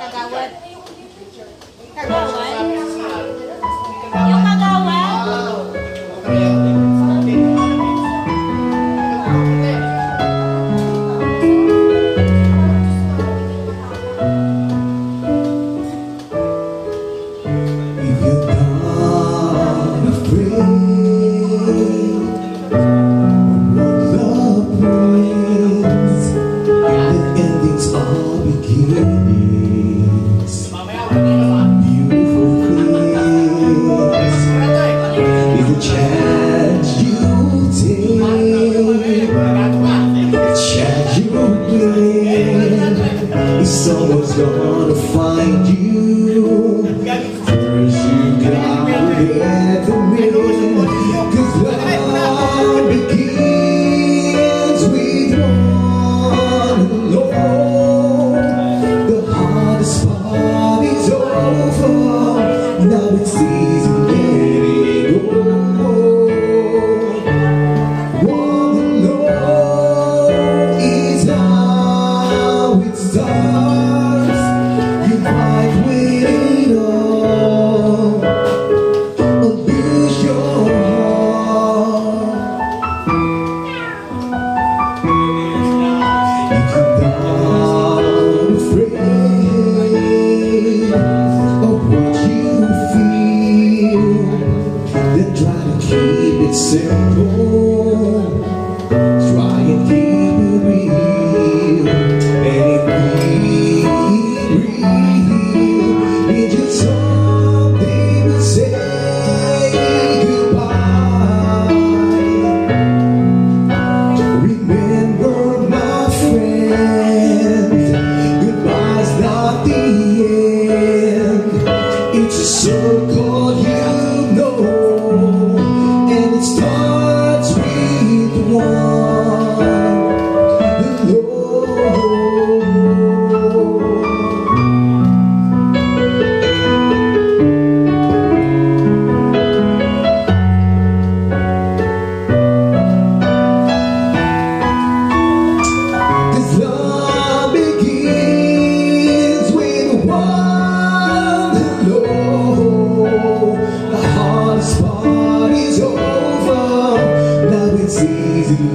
Tagawad. gonna find you. First you gotta get Try and keep it real And real It's just something say goodbye Remember my Goodbye's not the end It's